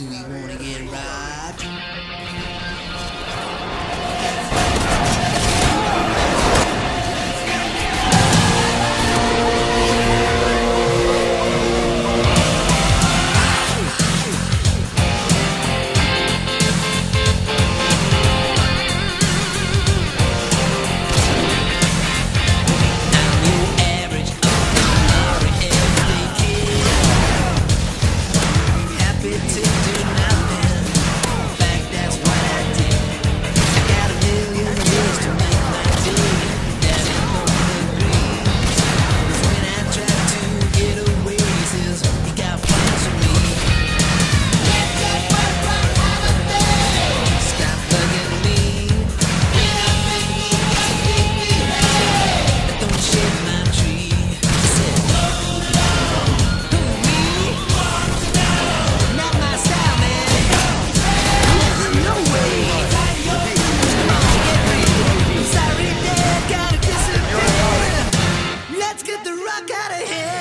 Do we wanna get right? the rock out of here.